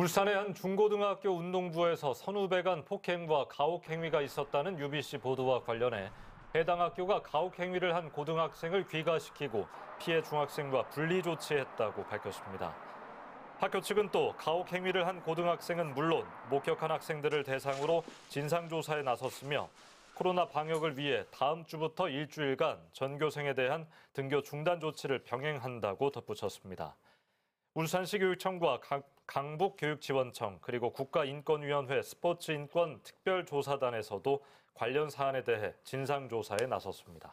울산의 한 중고등학교 운동부에서 선후배 간 폭행과 가혹 행위가 있었다는 UBC 보도와 관련해 해당 학교가 가혹 행위를 한 고등학생을 귀가시키고 피해 중학생과 분리 조치했다고 밝혔습니다. 학교 측은 또 가혹 행위를 한 고등학생은 물론 목격한 학생들을 대상으로 진상조사에 나섰으며 코로나 방역을 위해 다음 주부터 일주일간 전교생에 대한 등교 중단 조치를 병행한다고 덧붙였습니다. 울산시 교육청과 강- 강북교육지원청 그리고 국가인권위원회 스포츠인권 특별조사단에서도 관련 사안에 대해 진상조사에 나섰습니다.